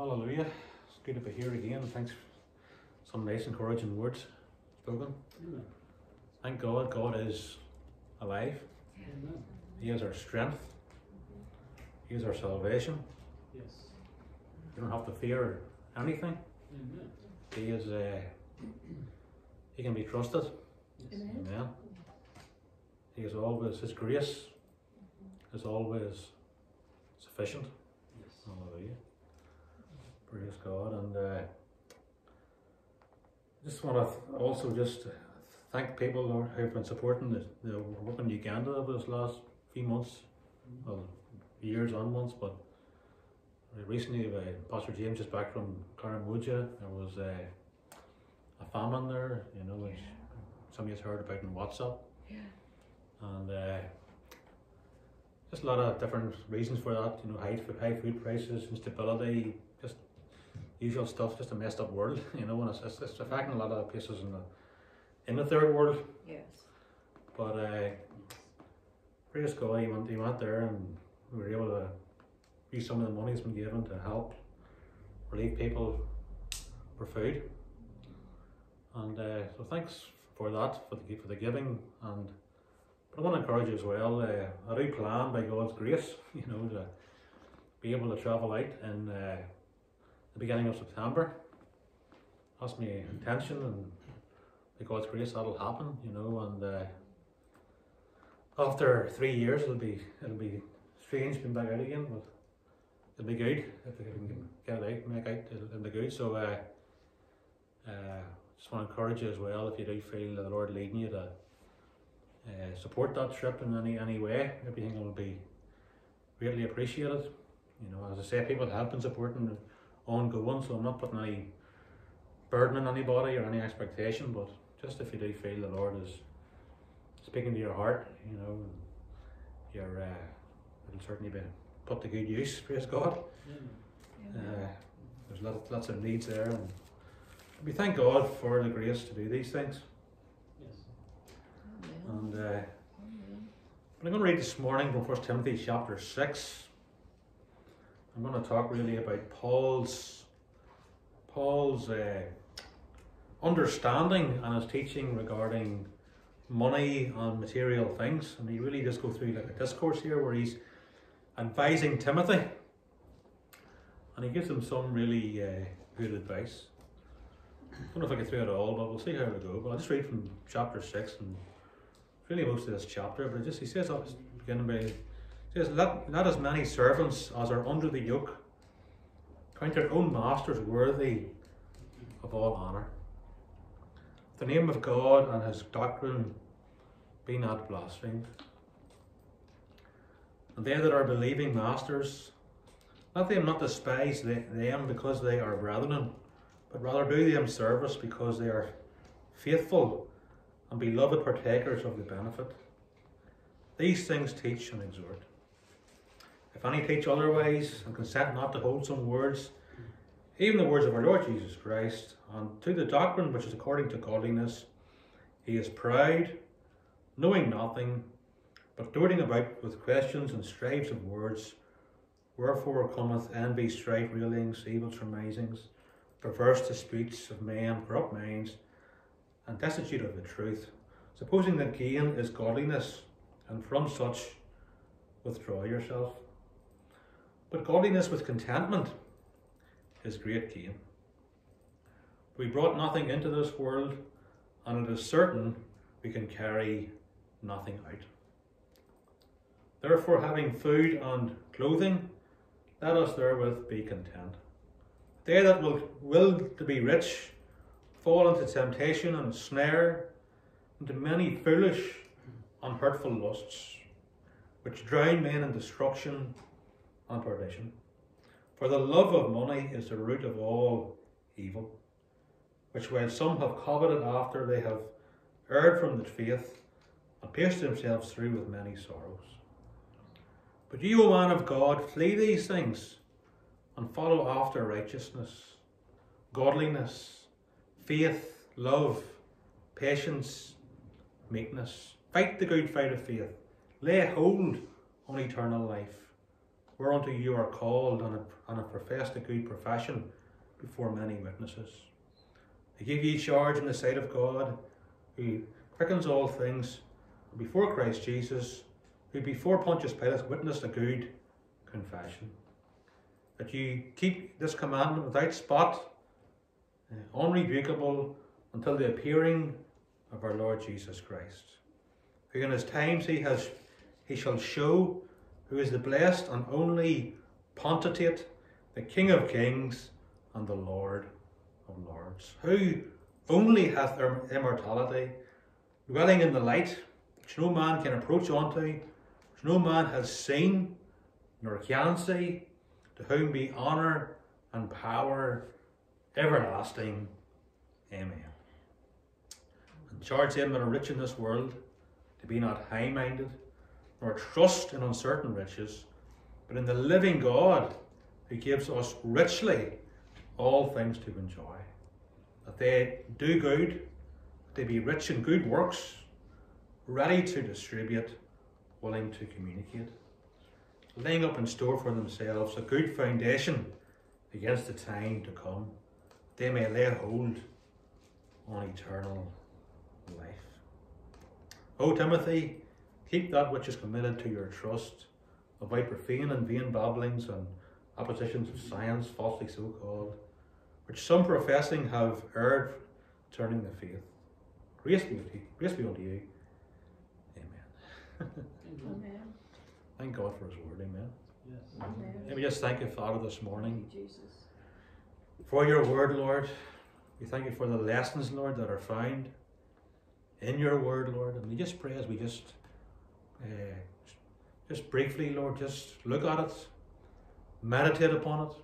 Hallelujah. It's good to be here again. Thanks for some nice encouraging words spoken. Amen. Thank God God is alive. Amen. He is our strength. He is our salvation. Yes. You don't have to fear anything. Amen. He is uh, he can be trusted. Yes. Amen. He is always his grace is always sufficient. Praise God. And uh, just want to also just thank people who have been supporting the, the work in Uganda over this last few months, well, years on months, but recently uh, Pastor James is back from Karamoja. There was uh, a famine there, you know, which some of you heard about in WhatsApp. Yeah. And uh, just a lot of different reasons for that, you know, high, high food prices, instability, usual stuff, just a messed up world, you know, and it's, it's, it's affecting a lot of places in the, in the third world. Yes. But uh, praise God, he went, he went there and we were able to use some of the money that's been given to help relieve people for food. And uh, so thanks for that, for the, for the giving. And but I want to encourage you as well. Uh, I do plan by God's grace, you know, to be able to travel out and. uh, the beginning of September. That's my intention, and by God's grace, that'll happen, you know. And uh, after three years, it'll be it'll be strange being back out again, but it'll be good if we can get it out, make out, it'll, it'll be good. So, uh, uh, just want to encourage you as well if you do feel the Lord leading you to uh, support that trip in any any way. Everything will be greatly appreciated. You know, as I say, people have been supporting ongoing, so I'm not putting any burden on anybody or any expectation, but just if you do feel the Lord is speaking to your heart, you know, you're uh, it'll certainly be put to good use. Praise God. Amen. Uh, there's lots, lots of needs there, and we thank God for the grace to do these things. Yes. And uh, but I'm going to read this morning from First Timothy chapter six. I'm going to talk really about Paul's Paul's uh, understanding and his teaching regarding money and material things, and he really does go through like a discourse here where he's advising Timothy, and he gives him some really uh, good advice. I don't know if I get through it all, but we'll see how it go. But I'll just read from chapter six and really most of this chapter, but just he says up beginning by he says, let, let as many servants as are under the yoke count their own masters worthy of all honour. The name of God and his doctrine be not blasphemed. And they that are believing masters, let them not despise them because they are brethren, but rather do them service because they are faithful and beloved partakers of the benefit. These things teach and exhort. If any teach otherwise and consent not to hold some words, even the words of our Lord Jesus Christ, and to the doctrine which is according to godliness, he is proud, knowing nothing, but doting about with questions and strifes of words, wherefore cometh envy, strife, railings, evil surmisings, perverse disputes of men, corrupt minds, and destitute of the truth, supposing that gain is godliness, and from such withdraw yourself. But godliness with contentment is great gain. We brought nothing into this world, and it is certain we can carry nothing out. Therefore, having food and clothing, let us therewith be content. They that will will to be rich fall into temptation and snare, into many foolish and hurtful lusts, which drown men in destruction and perdition. For the love of money is the root of all evil, which when some have coveted after, they have erred from the faith and pierced themselves through with many sorrows. But you, O man of God, flee these things and follow after righteousness, godliness, faith, love, patience, meekness. Fight the good fight of faith. Lay hold on eternal life, whereunto you are called and have, professed a good profession before many witnesses. I give ye charge in the sight of God, who quickens all things, before Christ Jesus, who before Pontius Pilate witnessed a good confession. That you keep this commandment without spot, uh, unrebukable, until the appearing of our Lord Jesus Christ, who in his times he has he shall show who is the blessed and only potentate, the King of kings and the Lord of lords, who only hath immortality, dwelling in the light, which no man can approach unto, which no man has seen, nor can see, to whom be honour and power everlasting. Amen. And charge them that are rich in this world to be not high minded, nor trust in uncertain riches, but in the living God who gives us richly all things to enjoy. That they do good, that they be rich in good works, ready to distribute, willing to communicate, laying up in store for themselves a good foundation against the time to come, they may lay hold on eternal life. O Timothy, keep that which is committed to your trust, avoid profane and vain babblings and oppositions of science, falsely so called, which some professing have erred, turning the faith. Grace be, unto you, grace be unto you. Amen. Amen. Thank God for His word. Amen. Yes. Amen. Let me just thank you, Father, this morning Thank you, Jesus. for your word, Lord. We thank you for the lessons, Lord, that are found in your word, Lord. And we just pray as we just, uh, just briefly, Lord, just look at it, meditate upon it.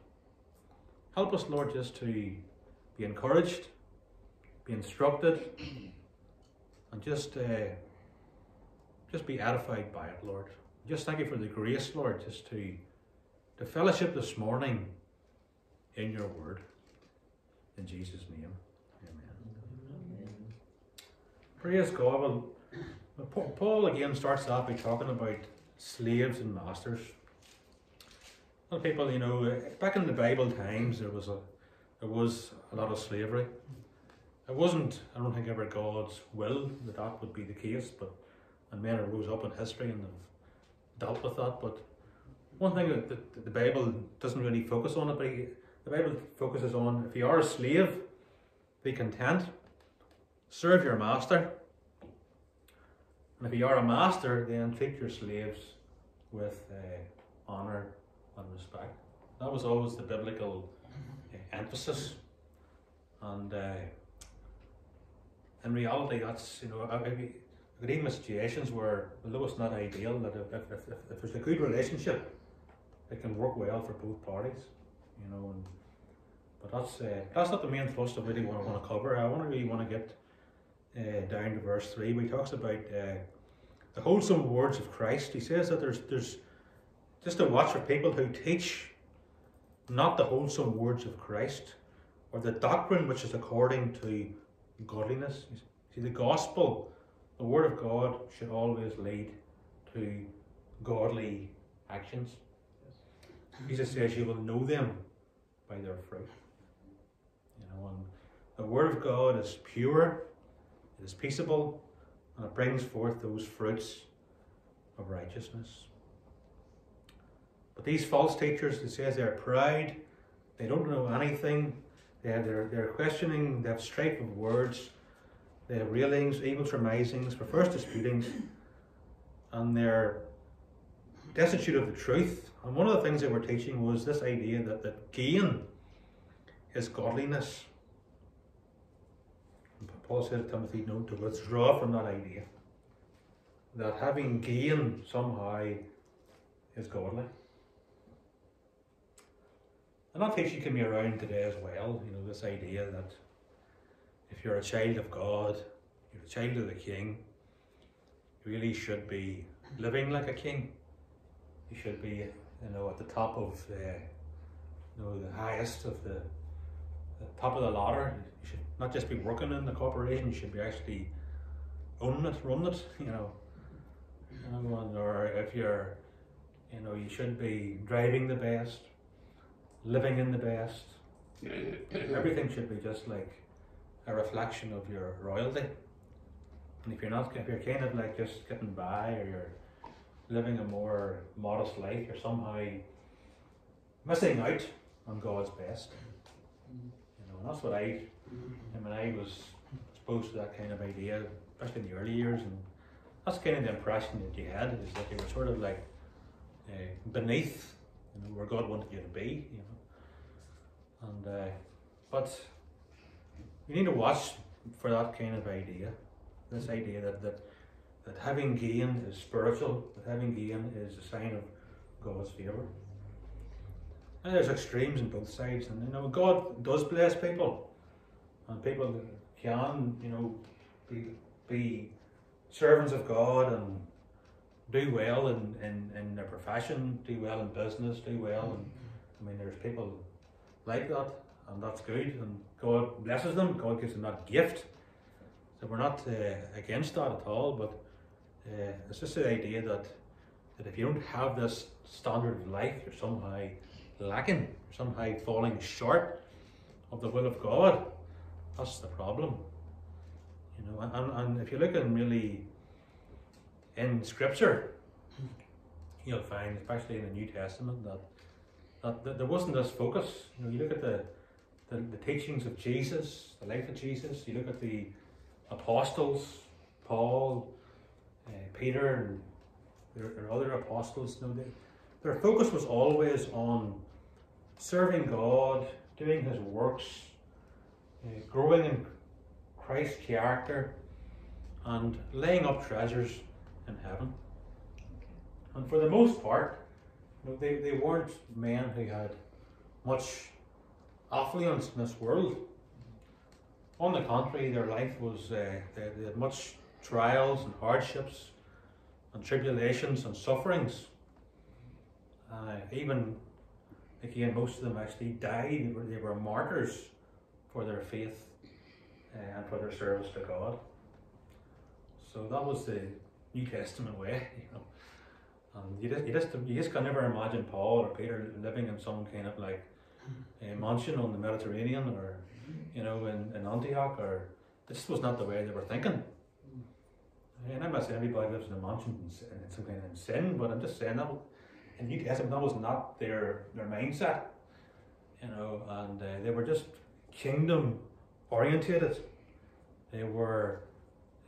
Help us, Lord, just to be encouraged, be instructed, and just, uh, just be edified by it, Lord. Just thank you for the grace, Lord, just to, to fellowship this morning in your word. In Jesus' name, amen. Amen. Praise God. Paul again starts off by talking about slaves and masters. A lot of people, you know, back in the Bible times, there was a there was a lot of slavery. It wasn't, I don't think, ever God's will that that would be the case, but and men rose up in history and have dealt with that. But one thing that, that the Bible doesn't really focus on it, but he, the Bible focuses on if you are a slave, be content, serve your master, and if you are a master, then treat your slaves with uh, honour and respect. That was always the biblical uh, emphasis, and uh, in reality, that's you know, could even situations where, although it's not ideal, that if, if, if, if there's a good relationship, it can work well for both parties, you know. And but that's uh, that's not the main thrust of really what I want to cover. I want to really want to get uh, down to verse three. Where he talks about uh, the wholesome words of Christ. He says that there's there's just a watch for people who teach not the wholesome words of Christ or the doctrine which is according to godliness. See, the gospel, the word of God, should always lead to godly actions. Jesus says, "You will know them by their fruit." You know, and the word of God is pure, it is peaceable, and it brings forth those fruits of righteousness. But these false teachers, it says they're proud, they don't know anything, they're, they're, they're questioning, they have strife of words, they have railings, evil surmisings, perverse disputings, and they're destitute of the truth. And one of the things they were teaching was this idea that, that gain is godliness. Paul said to Timothy, no, to withdraw from that idea. That having gain somehow is godly. And that teaching can be around today as well, you know, this idea that if you're a child of God, you're a child of the King, you really should be living like a king. You should be, you know, at the top of the, you know, the highest of the, the top of the ladder. You should not just be working in the corporation. You should be actually owning it, running it. You know, you or if you're You know, you should be driving the best, living in the best. Everything should be just like a reflection of your royalty. And if you're not, if you're kind of like just getting by or you're living a more modest life, you're somehow missing out on God's best. Mm-hmm. You know, and that's what I, I mean, I was exposed to that kind of idea, especially in the early years, and that's kind of the impression that you had is that you were sort of like uh, beneath, you know, where God wanted you to be, you know. And uh, but you need to watch for that kind of idea, this idea that that that having gain is spiritual, that having gain is a sign of God's favour. And there's extremes on both sides, and you know God does bless people, and people can you know be be servants of God and do well in, in, in their profession, do well in business, do well, and I mean there's people like that, and that's good, and God blesses them. God gives them that gift. So we're not uh, against that at all, but uh, it's just the idea that that if you don't have this standard of life, you're somehow lacking, you're somehow falling short of the will of God. That's the problem. You know, and, and if you look at really in Scripture, you'll find, especially in the New Testament, that that, that there wasn't this focus. You know, you look at the, the the teachings of Jesus, the life of Jesus. You look at the apostles, Paul, uh, Peter, and are other apostles. You know, they, their focus was always on serving God, doing His works, uh, growing in Christ's character, and laying up treasures in heaven. And for the most part, you know, they, they weren't men who had much affluence in this world. On the contrary, their life was, uh, they, they had much trials and hardships and tribulations and sufferings. Uh, even, again, most of them actually died. They were, they were martyrs for their faith and for their service to God. So that was the New Testament way, you know. And you just, you just, you just can never imagine Paul or Peter living in some kind of like hmm. a mansion on the Mediterranean or, you know, in, in Antioch or this was not the way they were thinking. Hmm. And I'm not saying everybody lives in a mansion in, sin- in some kind of sin, but I'm just saying that in New Testament that was not their their mindset, you know, and uh, they were just kingdom orientated. They were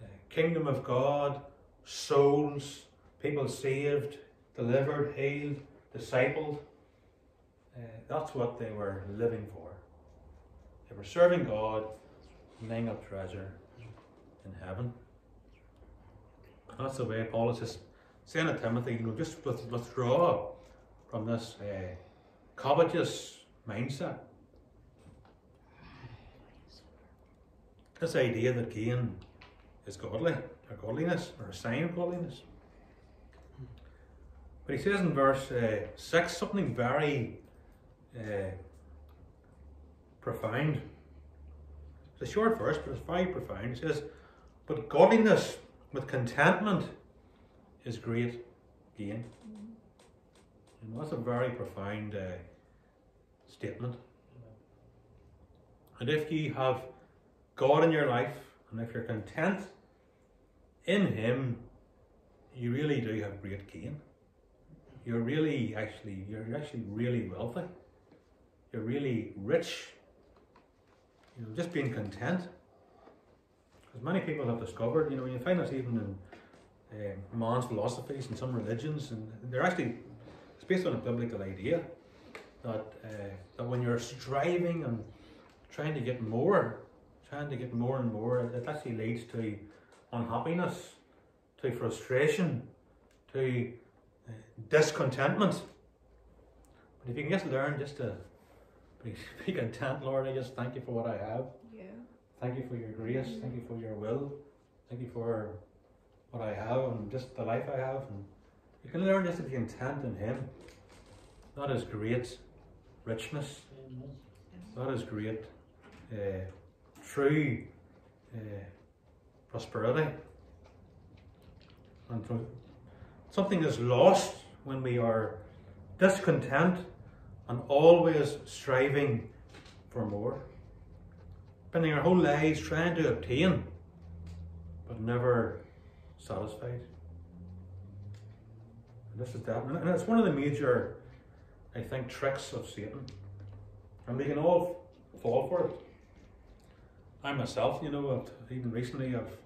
uh, kingdom of God, souls, people saved, delivered, healed, discipled. Uh, that's what they were living for. They were serving God, laying up treasure in heaven. That's the way Paul is just saying to Timothy, you know, just with- withdraw from this uh, covetous mindset. This idea that gain is godly, or godliness, or a sign of godliness. But he says in verse uh, 6 something very uh, profound. It's a short verse, but it's very profound. He says, But godliness with contentment is great gain. And that's a very profound uh, statement. And if you have God in your life, and if you're content in Him, you really do have great gain. You're really actually, you're actually really wealthy. You're really rich. You know, just being content. Because many people have discovered, you know, you find this even in um, man's philosophies and some religions, and they're actually, it's based on a biblical idea that, uh, that when you're striving and trying to get more, trying to get more and more, it actually leads to unhappiness, to frustration, to uh, discontentment. But if you can just learn just to be, be content, Lord, I just thank you for what I have. Yeah. Thank you for your grace. Thank you for your will. Thank you for what I have and just the life I have. And you can learn just to be content in Him. That is great richness. That is great, uh, true uh, prosperity. And for something is lost when we are discontent and always striving for more. Spending our whole lives trying to obtain, but never satisfied. And this is that. And it's one of the major, I think, tricks of Satan. And we can all fall for it. I myself, you know, I've, even recently I've,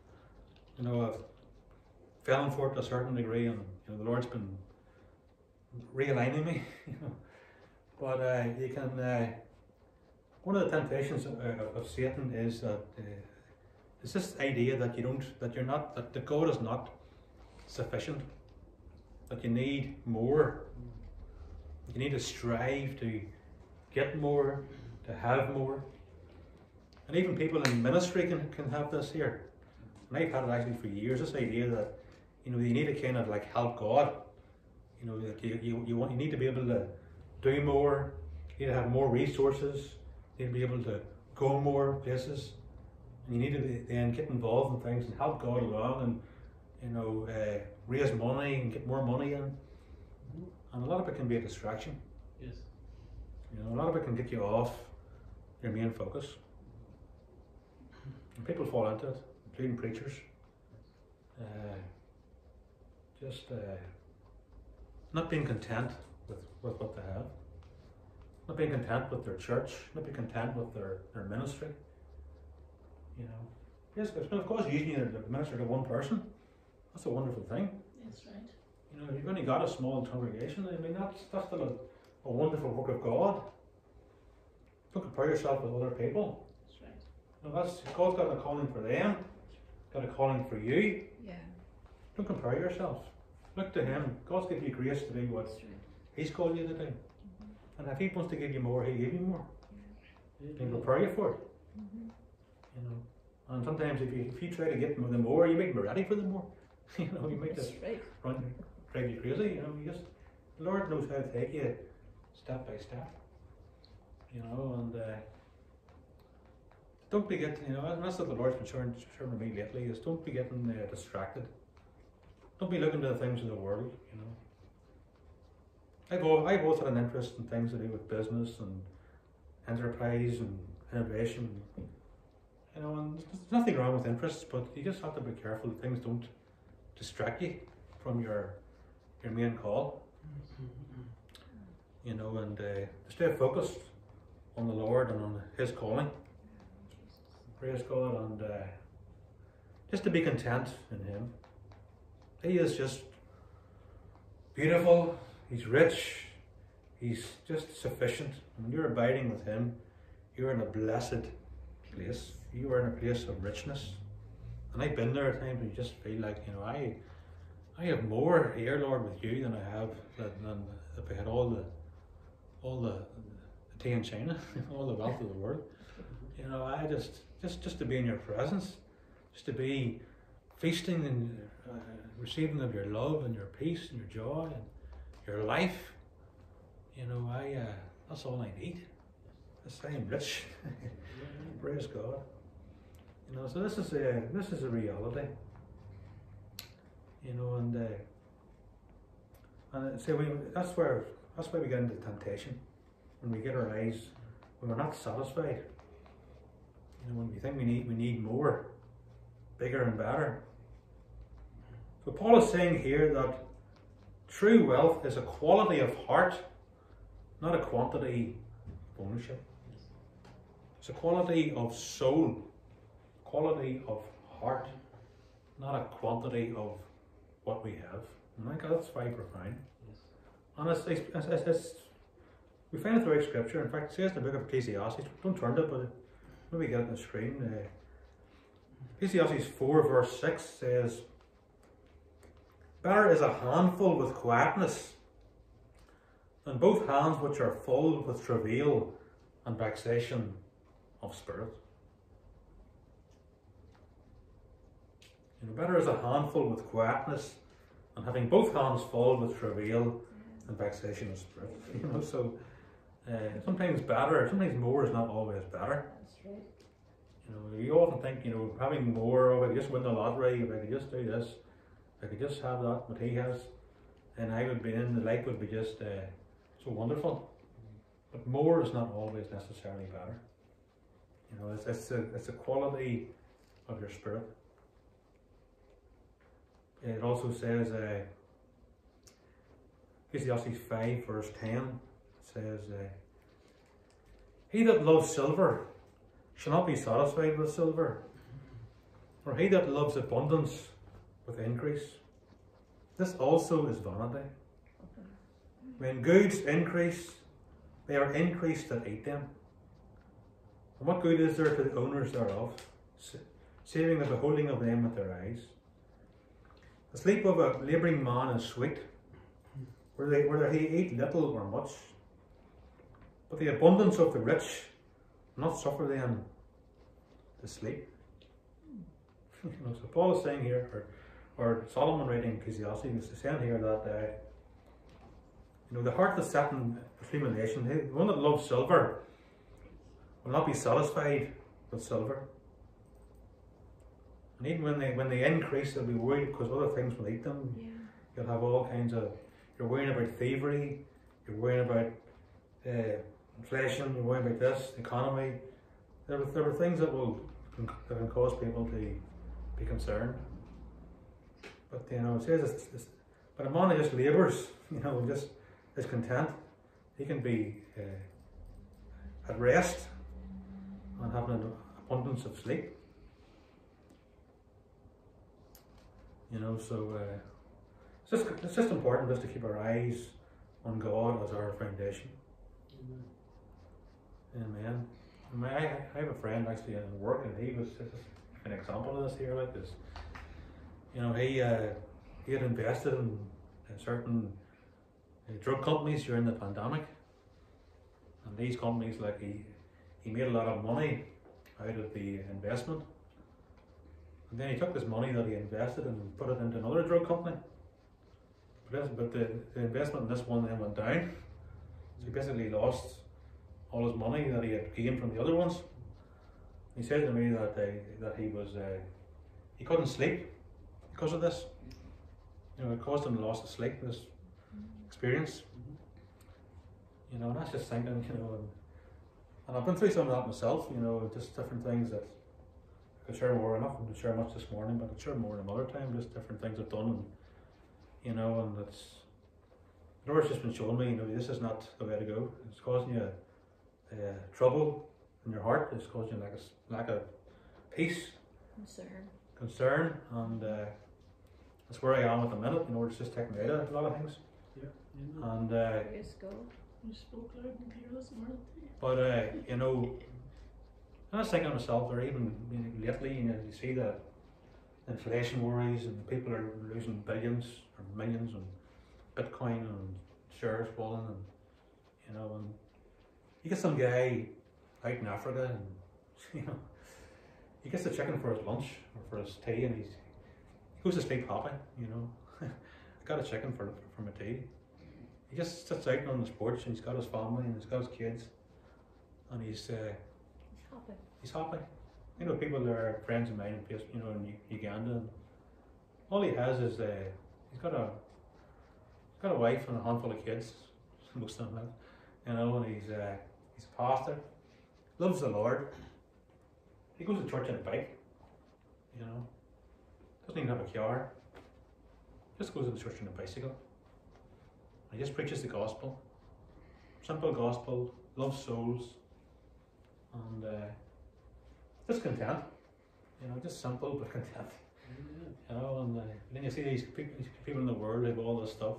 you know, I've fallen for it to a certain degree and you know, the Lord's been realigning me, you know. But uh, you can, uh, one of the temptations of, uh, of Satan is that uh, it's this idea that you don't, that you're not, that the God is not sufficient, that you need more. You need to strive to get more, to have more. And even people in ministry can, can have this here. And I've had it actually for years, this idea that, you know, you need to kind of like help God. You know, like you, you, you want you need to be able to do more, you need to have more resources, you need to be able to go more places. And you need to be, then get involved in things and help God along and, you know, uh, raise money and get more money in. And a lot of it can be a distraction. Yes. You know, a lot of it can get you off your main focus. And people fall into it, including preachers. Uh, just uh, not being content with, with what they have, not being content with their church, not being content with their, their ministry. You know, yes, of course, using the minister to one person, that's a wonderful thing. That's right. You know, you've only got a small congregation. I mean, that's that's still a, a wonderful work of God. Don't compare yourself with other people. That's right. You know, that's God's got a calling for them. Got a calling for you. Yeah. Don't compare yourself. Look to Him. God's given you grace to do what right. He's called you to do. And if He wants to give you more, He'll give you more. He'll Amen. prepare you for it. Mm-hmm. You know. And sometimes if you if you try to get the more, you might be ready for the more. you know, you might That's just right. run drive you crazy. You know, you just the Lord knows how to take you step by step. You know, and uh, don't be getting you know, and that's what the Lord's been showing, showing me lately is don't be getting uh, distracted. Don't be looking to the things of the world. You know, I've I've always had an interest in things to do with business and enterprise and innovation. You know, and there's nothing wrong with interests, but you just have to be careful that things don't distract you from your your main call, you know, and uh, stay focused on the Lord and on His calling. Praise God, and uh, just to be content in Him. He is just beautiful. He's rich. He's just sufficient. When you're abiding with Him, you're in a blessed place. You are in a place of richness. And I've been there at times and you just feel like, you know, I I have more here, Lord, with you than I have than, than if I had all the all the, the tea in China, all the wealth of the world. You know, I just just just to be in your presence, just to be feasting and uh, receiving of your love and your peace and your joy and your life. You know, I uh, that's all I need. That's I am rich. Praise God. You know, so this is a this is a reality. You know, and uh, and so we that's where that's where we get into temptation when we get our eyes when we're not satisfied. You know, when we think we need we need more, bigger and better. So Paul is saying here that true wealth is a quality of heart, not a quantity of ownership. It's a quality of soul, quality of heart, not a quantity of what we have. And I think that's very profound. Yes. And it's, it's, it's, it's, it's- we find it throughout Scripture. In fact, it says in the book of Ecclesiastes, don't turn to it, but maybe get it on the screen. Uh, Ecclesiastes 4, verse 6 says, Better is a handful with quietness than both hands which are full with travail and vexation of spirit. You know, better is a handful with quietness than having both hands full with travail and vexation of spirit. You know, so uh, sometimes better, sometimes more is not always better. That's right. You know, you often think, you know, having more, oh, if I could just win the lottery, if I could just do this, if I could just have that, what he has. and I would be in, the life would be just uh, so wonderful. But more is not always necessarily better. You know, it's, it's, a, it's a quality of your spirit. It also says, uh, Ecclesiastes 5, verse 10 says, uh, He that loves silver shall not be satisfied with silver, or he that loves abundance with increase. This also is vanity. When goods increase, they are increased that eat them. And what good is there to the owners thereof, saving the beholding of them with their eyes? The sleep of a labouring man is sweet, whether, whether he eat little or much. But the abundance of the rich not suffer them to sleep. you know, so Paul is saying here, or, or Solomon writing Ecclesiastes is saying here that uh, you know the heart that's set in accumulation, the one that loves silver will not be satisfied with silver. And even when they when they increase, they'll be worried because other things will eat them. Yeah. You'll have all kinds of. You're worrying about thievery. You're worrying about uh, inflation. You're worrying about this economy. There are, there are things that will that can cause people to be concerned. But you know, it says it's, it's but a man that just labours, you know, just is content. He can be uh, at rest and having an abundance of sleep. You know, so uh, it's just it's just important just to keep our eyes on God as our foundation. Amen. Amen. I, mean, I, I have a friend actually in work, and he was just an example of this here. Like this, you know, he uh, he had invested in, in certain uh, drug companies during the pandemic, and these companies, like he he made a lot of money out of the investment, and then he took this money that he invested and put it into another drug company. But, but the, the investment in this one then went down, so he basically lost all his money that he had gained from the other ones. He said to me that uh, that he was uh, he couldn't sleep because of this. You know, it caused him loss of sleep. This experience. You know, and that's just thinking. You know, and, and I've been through some of that myself. You know, just different things that I could share more. enough to share much this morning, but I could share more another time. Just different things I've done, and you know, and it's. The Lord's just been showing me, you know, this is not the way to go. It's causing you uh, trouble in your heart. It's causing like a lack of peace, Concern. concern, and uh, that's where I am at the minute. You know, it's just taking me out of a lot of things. Yeah. Amen. And uh, Praise God. You spoke loud and clear this morning. but uh, you know, I was thinking to myself, or even you know, lately, you know, you see the inflation worries, and people are losing billions or millions on Bitcoin and shares falling, and you know, and you get some guy out in Africa, and you know, he gets the chicken for his lunch or for his tea, and he's he goes to sleep happy, you know. I got a chicken for for my tea. He just sits out on his porch, and he's got his family, and he's got his kids, and he's uh, He's happy. he's happy. You know, people that are friends of mine, in place- you know, in Uganda. And all he has is uh, he's got a he's got a wife and a handful of kids. Most of them, have, you know, and he's uh, he's a pastor, loves the Lord. He goes to church on a bike, you know, doesn't even have a car. Just goes to the church on a bicycle. And he just preaches the gospel, simple gospel, loves souls, and. Uh, just content, you know, just simple but content, Amen. you know. And uh, then you see these people, these people in the world who have all this stuff,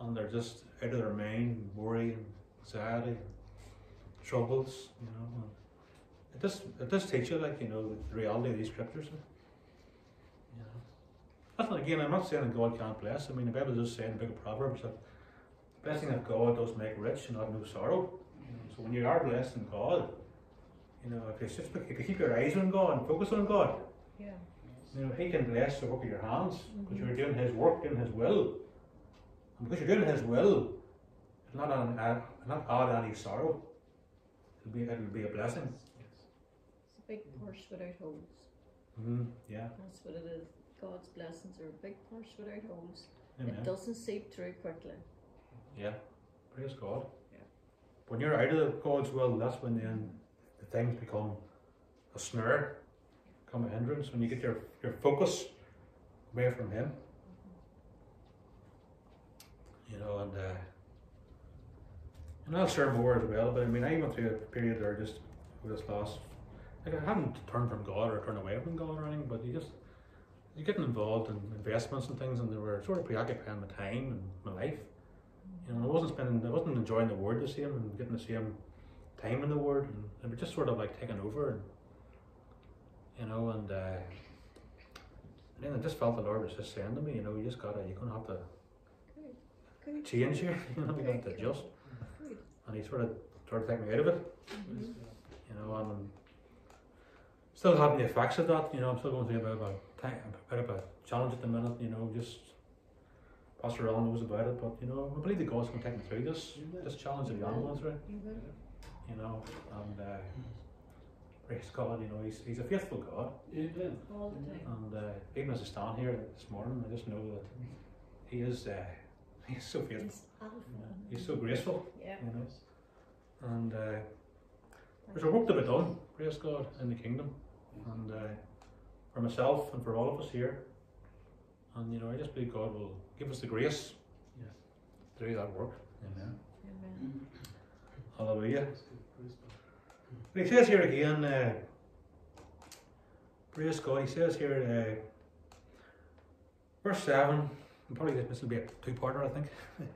and they're just out of their mind, worry and anxiety, troubles, you know. It just it does teach you, like you know, the reality of these scriptures. You know, that's not again. I'm not saying that God can't bless. I mean, the Bible does say in the book of Proverbs that the blessing of God does make rich and not no sorrow. You know, so when you are blessed in God, you know, if you just if you keep your eyes on God and focus on God, Yeah. you know, He can bless the work of your hands because you're doing His work, doing His will. And because you're doing His will, it's not an, uh, not add any sorrow. It'll be it'll be a blessing. Yes. It's a big purse without holes. Mm-hmm. Yeah, That's what it is. God's blessings are a big purse without holes. Amen. It doesn't seep through quickly. Yeah, praise God. Yeah. When you're out of God's will, that's when then the things become a snare, become a hindrance. When you get your, your focus away from Him, you know, and uh, and I'll share more as well. But I mean, I went through a period there just with this last. Like I haven't turned from God or turned away from God or anything, but you just you're getting involved in investments and things, and they were sort of preoccupying my time and my life. You know, I wasn't spending, I wasn't enjoying the word the same and getting the same time in the word, and it was just sort of like taking over, and you know, and, uh, and then I just felt the Lord was just saying to me, you know, you just gotta, you're gonna have to change here, you know, you have to adjust. And he sort of tried to take me out of it, Mhm. you know, and I'm still having the effects of that, you know, I'm still going through a bit of a, time, a bit of a challenge at the minute, you know, just Pastor Alan knows about it, but you know, I believe that God's going to take me through this, this challenge that I'm going through. You you know, and uh, praise God, you know, he's, he's a faithful God, Amen. All the time. and uh, even as I stand here this morning, I just know that he is, uh, he's so faithful, It's alpha. he's so graceful, Yeah. you know, and uh, there's a work to be done, praise God, in the kingdom, and uh, for myself and for all of us here, and you know, I just believe God will give us the grace Yes. to do that work, amen, Amen. hallelujah. Praise God. Praise God. But he says here again, uh, praise God, he says here, uh, verse 7, and probably this will be a two parter, I think.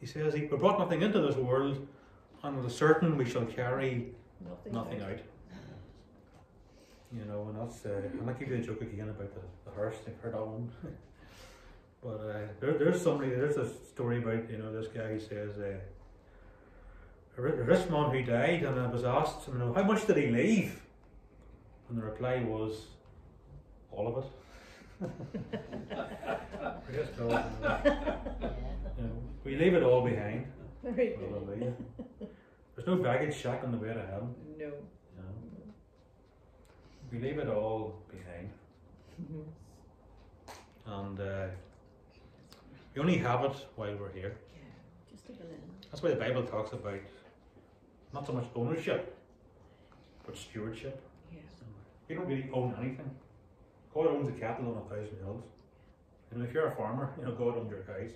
he says, He we brought nothing into this world, and with a certain we shall carry Nothing. nothing out. You know, and that's, uh, I'm not giving you a joke again about the, the hearse, you've heard that one. but uh, there, there's somebody, there's a story about, you know, this guy who says, uh, a rich man who died, and I was asked, you know, how much did he leave? And the reply was, all of it. Praise God. You know, we leave it all behind. Very good. Hallelujah. There's no baggage shack on the way to heaven. No. Know. We leave it all behind. Mhm. And uh, we only have it while we're here. Yeah. Just a little. That's why the Bible talks about not so much ownership, but stewardship. Yes. You don't really own anything. God owns a cattle on a thousand hills. And if you're a farmer, you know, God owns your cows.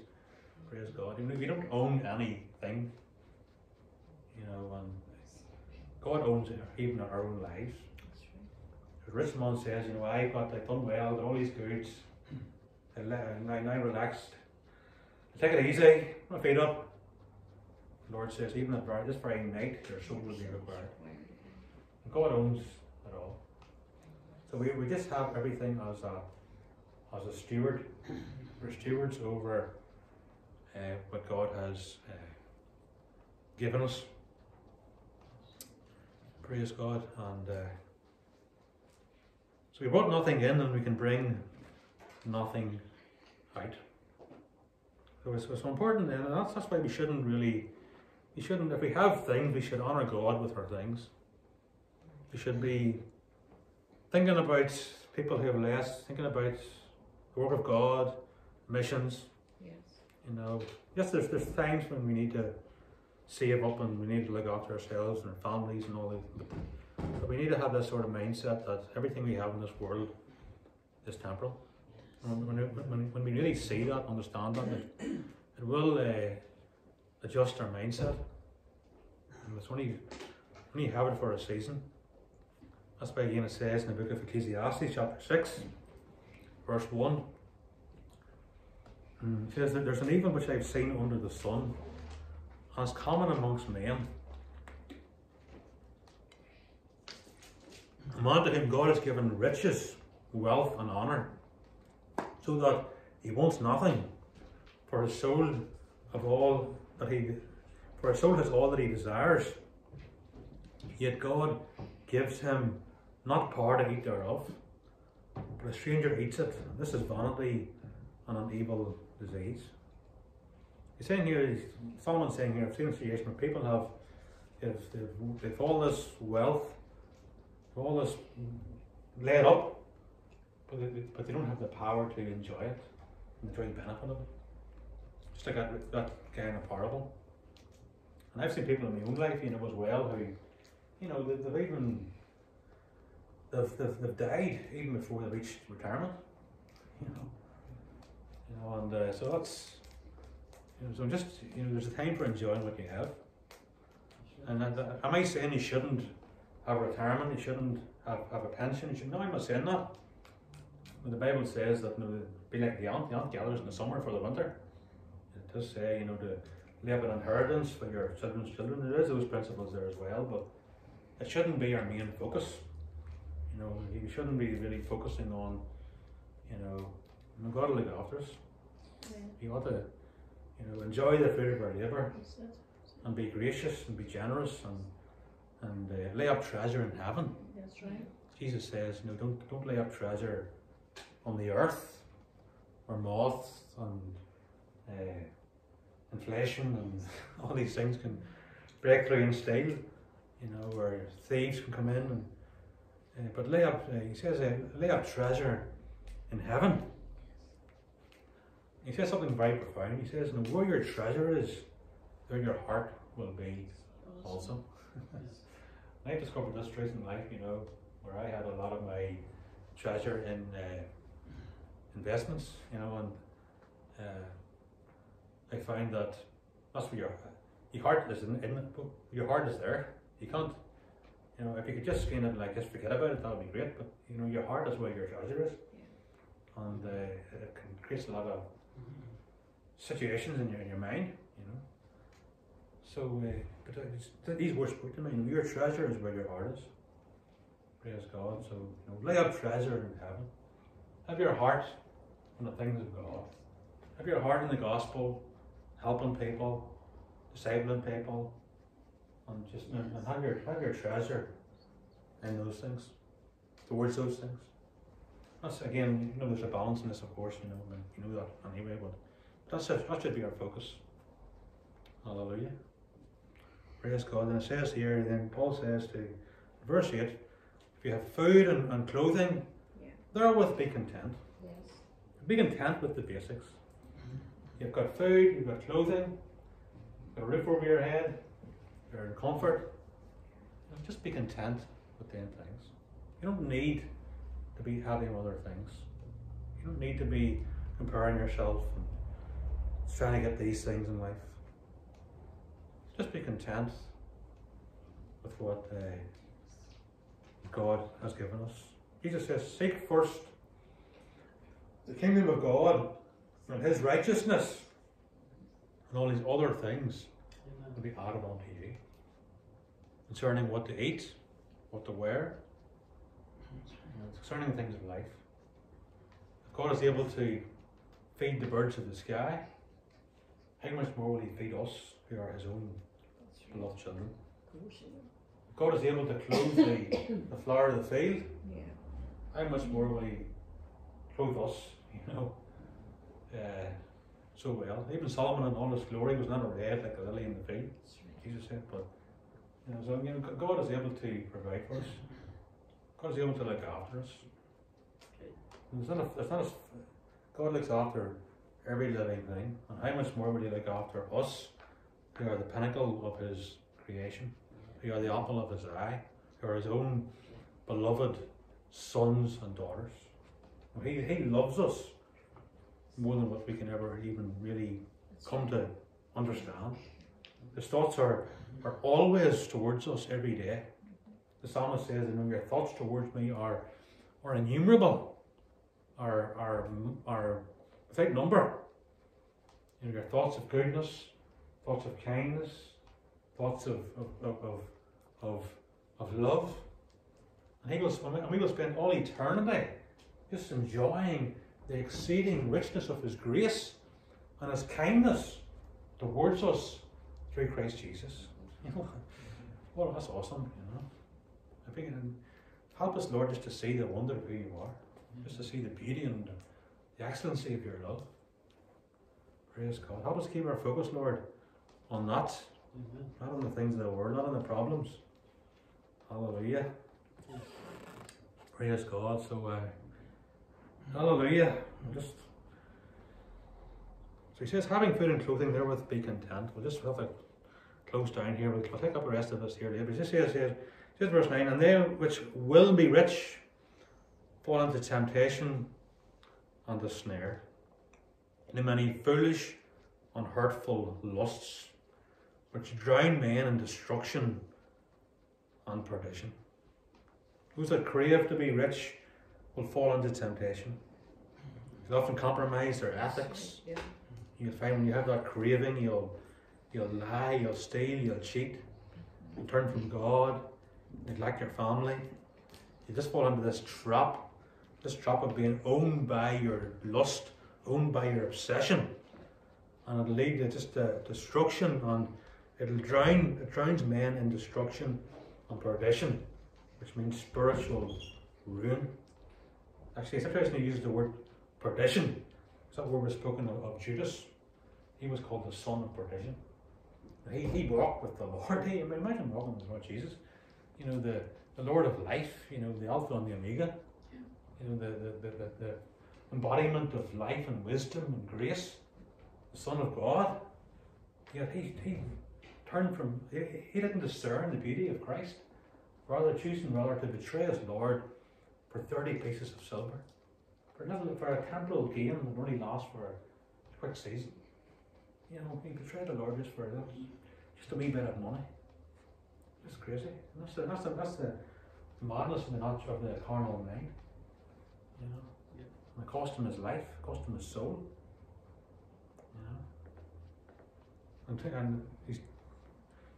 Praise God. You know, we don't own anything. You know, and God owns even our own lives. The rich man says, you know, I've got, I've done well, all these goods, and now, now relaxed. Take it easy, my feet up. The Lord says, even at this very night, your soul will be required. God owns. So we, we just have everything as a as a steward. We're stewards over uh, what God has uh, given us. Praise God. And uh, so we brought nothing in and we can bring nothing out. So it's, it's important then, and that's, that's why we shouldn't really, we shouldn't, if we have things, we should honour God with our things. We should be thinking about people who have less, thinking about the work of God, missions, Yes. you know. Yes, there's, there's times when we need to save up and we need to look after ourselves and our families and all that. But, we need to have this sort of mindset that everything we have in this world is temporal. When, when, when, when we really see that, understand that, it, it will uh, adjust our mindset. And it's only, only have it for a season. That's why again it says in the book of Ecclesiastes, chapter 6, verse 1. Mm, It says that there's an evil which I've seen under the sun, it's common amongst men. A man to whom God has given riches, wealth, and honour, so that he wants nothing, for his soul of all that he, for his soul has all that he desires. Yet God gives him not power to eat thereof, but a stranger eats it. This is vanity and an evil disease. He's saying here, Solomon's saying here, I've seen a situation where people have, they've, they've, they've all this wealth, all this laid up, but they, but they don't have the power to enjoy it, enjoy the benefit of it. Just like that, that guy in parable. And I've seen people in my own life, you know, as well, who, you know, they, they've even, they've, they've, they've died even before they reached retirement, you know. You know, and uh, so that's, you know, so just, you know, there's a time for enjoying what you have. And am I saying you shouldn't have retirement, you shouldn't have, have a pension, you should, no, I'm not saying that. But the Bible says that, you know, be like the ant, the ant gathers in the summer for the winter. It does say, you know, to leave an inheritance for your children's children. There is those principles there as well, but it shouldn't be our main focus. You know, you shouldn't be really focusing on, you know, you know, God will look after us. Yeah. You ought to, you know, enjoy the fruit of our labour and be gracious and be generous and and uh, lay up treasure in heaven. That's right. Jesus says, you know, don't don't lay up treasure on the earth, where moths and uh, inflation and all these things can break through and steal. You know, where thieves can come in. And, uh, but lay up, uh, he says, uh, lay up treasure in heaven. He says something very profound. He says, "No, where your treasure is, there your heart will be also." I discovered this truth in life, you know, where I had a lot of my treasure in uh, investments, you know, and uh, I find that that's where your your heart is in, in your heart is there. You can't, you know, if you could just skin it like just forget about it, that would be great. But you know, your heart is where your treasure is, and uh, it can create a lot of situations in your in your mind, you know. So, uh, but uh, these words spoke to me. You know, your treasure is where your heart is. Praise God. So, you know, lay up treasure in heaven. Have your heart on the things of God. Have your heart in the gospel, helping people, discipling people, and just and, and have your have your treasure in those things, towards those things. That's again, you know, there's a balance in this, of course. You know, and you know that anyway, but that's it. That should be our focus. Hallelujah. Praise God. And it says here, then Paul says to verse 8 if you have food and, and clothing, Yeah. therewith be content. Yes. Be content with the basics. You've got food, you've got clothing, you've got a roof over your head, you're in comfort. Just be content with them things. You don't need to be having other things. You don't need to be comparing yourself and trying to get these things in life. Just be content with what uh, God has given us. Jesus says, Seek first the kingdom of God and his righteousness, and all these other things will be added unto you. Concerning what to eat, what to wear, you know, concerning things of life. If God is able to feed the birds of the sky, how much more will he feed us who are his own right. beloved children? Of course you God is able to clothe the, the flower of the field, Yeah. how much more will he clothe us, you know, uh, so well. Even Solomon in all his glory was not arrayed like a lily in the field, Jesus said, but, you know, so, you know, God is able to provide for us. God is able to look after us. And It's not a, it's not a, God looks after every living thing, and how much more will he look after us, who are the pinnacle of his creation, who are the apple of his eye, who are his own beloved sons and daughters. He, he loves us more than what we can ever even really come to understand. His thoughts are, are always towards us every day. The psalmist says, you know, your thoughts towards me are, are innumerable, are, are, are without number. You know, your thoughts of goodness, thoughts of kindness, thoughts of, of, of, of, of, of love. And, he will, and we will spend all eternity just enjoying the exceeding richness of His grace and His kindness towards us through Christ Jesus. You know, well, that's awesome, you know. If we can help us, Lord, just to see the wonder of who you are, just to see the beauty and the, excellency of your love. Praise God. Help us keep our focus, Lord, on that, not on the things of the world, not on the problems. Hallelujah. Praise God. So, uh, hallelujah. Just So he says, having food and clothing therewith be content. We'll just have to close down here. We'll, take up the rest of this here later. But it just says, says, says verse 9, and they which will be rich fall into temptation and the snare, and many foolish and hurtful lusts, which drown men in destruction and perdition. Those that crave to be rich will fall into temptation. They often compromise their ethics. Yeah. You'll find when you have that craving, you'll you'll lie, you'll steal, you'll cheat, you'll turn from God, neglect your family. You just fall into this trap, this trap of being owned by your lust, owned by your obsession. And it'll lead to just uh, destruction and it'll drown it drowns men in destruction and perdition, which means spiritual ruin. Actually, it's interesting he uses the word perdition. Is That word was spoken of, of Judas. He was called the son of perdition. He, he walked with the Lord. He, I mean, imagine walking with Lord Jesus. You know, the, the Lord of life, you know, the Alpha and the Omega. You know, the, the, the, the, the embodiment of life and wisdom and grace. The Son of God. Yet he, he turned from, he, he didn't discern the beauty of Christ. Rather choosing rather to betray his Lord for 30 pieces of silver. For, a little, for a temporal gain that only lasts for a quick season. You know, he betrayed the Lord just for just a wee bit of money. It's crazy. And that's the, that's the, that's the madness of the notch of the carnal mind. You know, Yeah. and it cost him his life, it cost him his soul. You know, and, and he's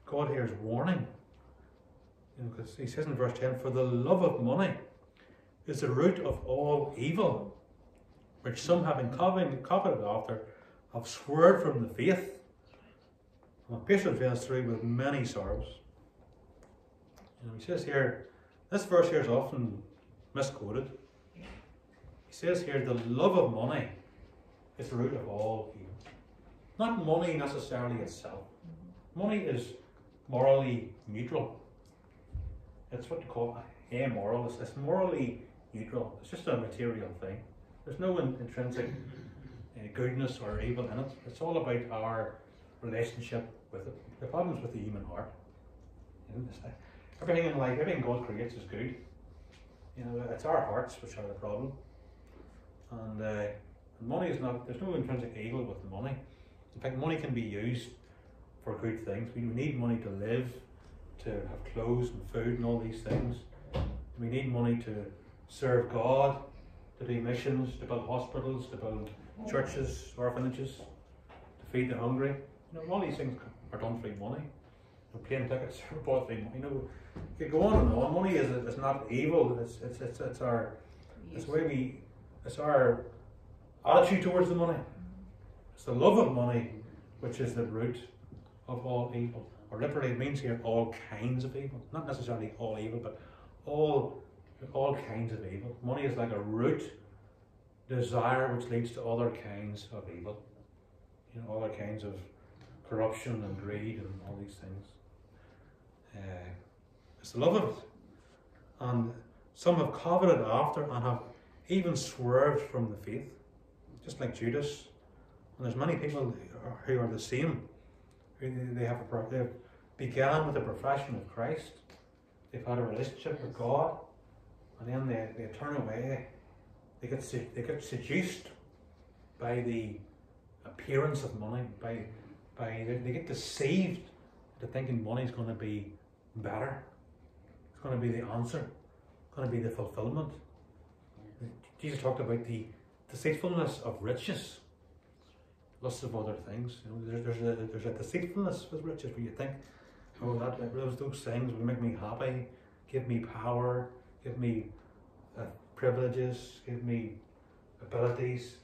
God here is warning. You know, because he says in verse ten, "For the love of money is the root of all evil, which some having coveted, after." have swerved from the faith and pierced themselves through with many sorrows. Know, he says here, this verse here is often misquoted. He says here, the love of money is the root of all evil. Not money necessarily itself. Money is morally neutral. It's what you call amoral. It's, it's morally neutral. It's just a material thing. There's no intrinsic uh, goodness or evil in it. It's all about our relationship with it. The problem is with the human heart. You know, uh, everything in life, everything God creates is good. You know, it's our hearts which are the problem. And uh, money is not. There's no intrinsic evil with the money. In fact, money can be used for good things. We need money to live, to have clothes and food and all these things. We need money to serve God, to do missions, to build hospitals, to build churches, orphanages, to feed the hungry. You know, all these things are done through money. The plane tickets are bought through money. You know, you go on and on. Money is, is not evil. It's, it's, it's, it's our it's way we it's our attitude towards the money. It's the love of money which is the root of all evil. Or literally it means here all kinds of evil. Not necessarily all evil, but all all kinds of evil. Money is like a root desire which leads to other kinds of evil. You know, other kinds of corruption and greed and all these things. Uh, it's the love of it. And some have coveted after and have even swerved from the faith, just like Judas. And there's many people who are the same. They have a, they've began with a profession of Christ. They've had a relationship with God, and then they, they turn away. They get they get seduced by the appearance of money. By by they, they get deceived into thinking money is going to be better. It's going to be the answer. It's going to be the fulfillment. Jesus talked about the deceitfulness of riches, lots of other things. You know, there's, there's a there's a deceitfulness with riches where you think, oh, that those those things will make me happy, give me power, give me uh, privileges, give me abilities.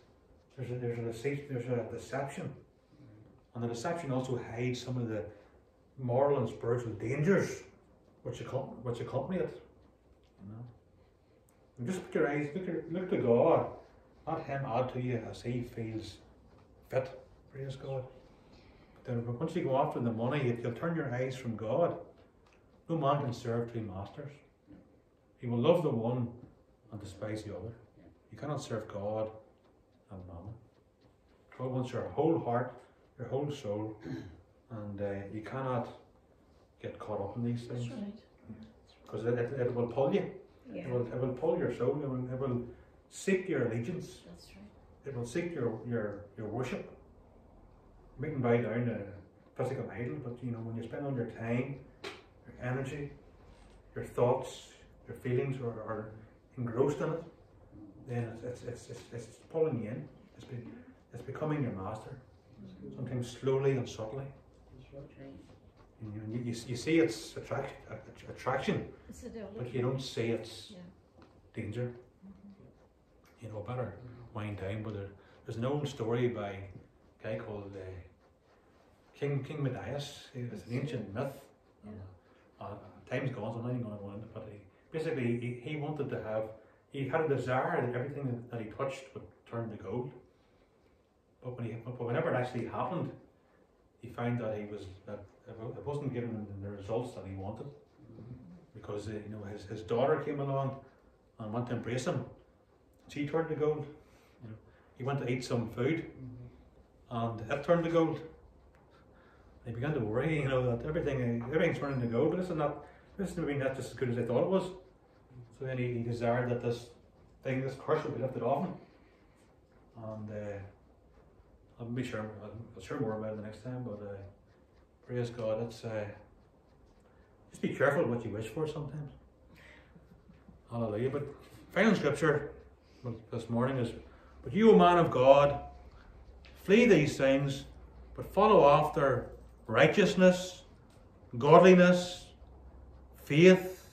There's a there's a deceit, there's a deception, and the deception also hides some of the moral and spiritual dangers which accom- which accompany it. You know. And just put your eyes, look, at, look to God. Let Him add to you as He feels fit. Praise God. But then once you go after the money, you- you'll turn your eyes from God. No man can serve two masters. He will love the one and despise the other. You cannot serve God and mammon. God wants your whole heart, your whole soul, and uh, you cannot get caught up in these That's things right. because it, it, it will pull you. Yeah. It will, it will pull your soul. It will, it will seek your allegiance. That's right. It will seek your your your worship. We can buy down a physical idol, but you know when you spend all your time, your energy, your thoughts, your feelings are, are engrossed in it, then it's it's, it's, it's, it's pulling you in. It's be, it's becoming your master. Sometimes slowly and subtly. That's right. Right. And you, you, you see its attract, attraction, but you don't see its danger. You know, better wind down. But there, there's an old story by a guy called uh, King King Midas. It's an ancient myth. Yeah. Uh, time's gone, so I'm not even going to go into it. But he, basically, he, he wanted to have, he had a desire that everything that he touched would turn to gold. But when he, but whenever it actually happened, he found that he was that it wasn't giving him the results that he wanted because uh, you know his, his daughter came along and went to embrace him. She turned to gold. You know, he went to eat some food and it turned to gold. He began to worry, you know, that everything everything's turning to gold, but this is not this is maybe not just as good as I thought it was. So then he, he desired that this thing, this curse would be lifted off him. And uh, I'll be sure I'll, I'll share more about it the next time, but uh, praise God, it's uh, just be careful what you wish for sometimes. Hallelujah. But final scripture this morning is But you, O man of God, flee these things, but follow after righteousness, godliness, faith,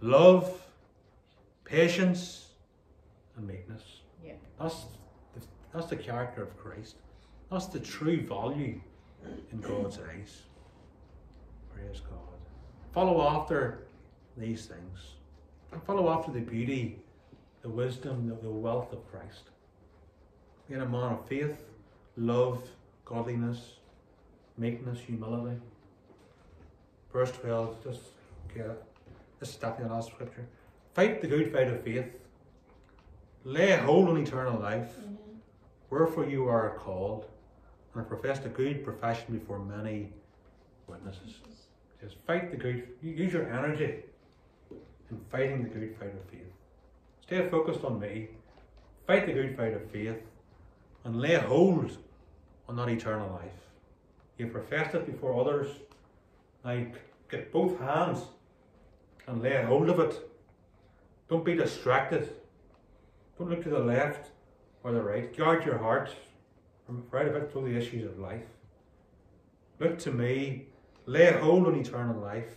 love, patience, and meekness. Yeah. That's the, that's the character of Christ. That's the true value in God's eyes. Praise God. Follow after these things. And follow after the beauty, the wisdom, the, the wealth of Christ. Being a man of faith, love, godliness, meekness, humility. Verse 12, just okay, this is definitely the last scripture. Fight the good fight of faith. Lay hold on eternal life. Amen. Wherefore you are called, and professed a good profession before many witnesses. Just fight the good, use your energy in fighting the good fight of faith. Stay focused on me, fight the good fight of faith, and lay hold on that eternal life. You professed it before others, now get both hands and lay hold of it. Don't be distracted. Don't look to the left or the right. Guard your heart from right about through the issues of life. Look to me, lay hold on eternal life.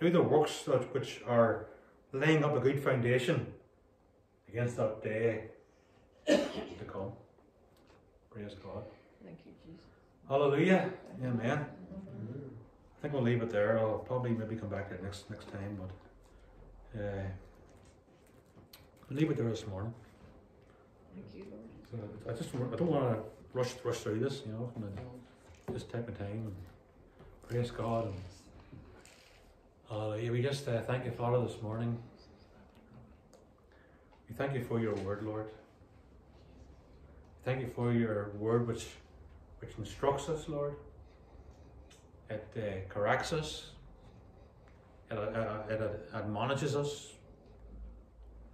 Do the works that which are laying up a good foundation against that day to come. Praise God. Thank you, Jesus. Hallelujah. Amen. I think we'll leave it there. I'll probably maybe come back to it next next time, but uh, we'll leave it there this morning. Thank you, Lord. So I just I don't want to rush rush through this, you know. Just take my time and praise God and Hallelujah. We just uh, thank you, Father, this morning. We thank you for your word, Lord. Thank you for your word, which which instructs us, Lord. It uh, corrects us. It, uh, it admonishes us.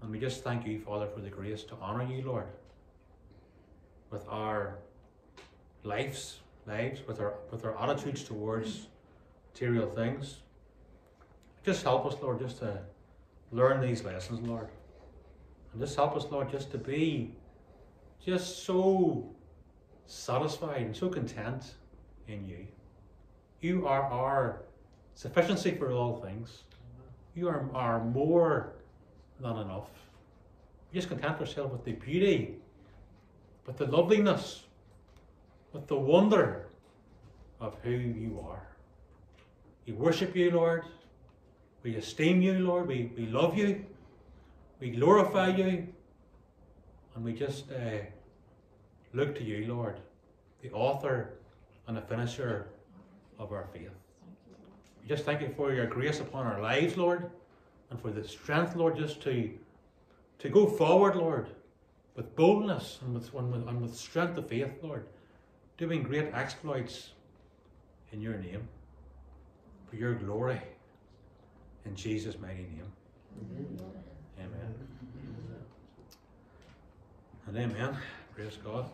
And we just thank you, Father, for the grace to honor you, Lord, with our lives, lives, with our with our attitudes towards material things. Just help us, Lord, just to learn these lessons, Lord. And just help us, Lord, just to be just so satisfied and so content in you. You are our sufficiency for all things. You are, are more than enough. We just content ourselves with the beauty, with the loveliness, with the wonder of who you are. We worship you, Lord. We esteem you, Lord. We, we love you. We glorify you. And we just uh, look to you, Lord, the author and the finisher of our faith. Thank you, We just thank you for your grace upon our lives, Lord, and for the strength, Lord, just to to go forward, Lord, with boldness and with, and with, and with strength of faith, Lord, doing great exploits in your name, for your glory, in Jesus' mighty name. Amen. And amen. Praise God.